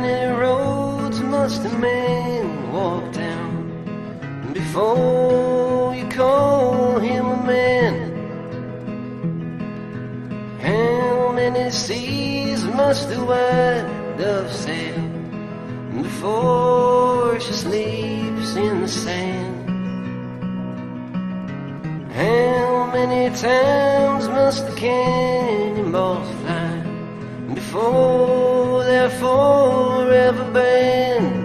many roads must a man walk down before you call him a man? How many seas must a white dove sail before she sleeps in the sand? How many times must the cannonballs fly before forever been.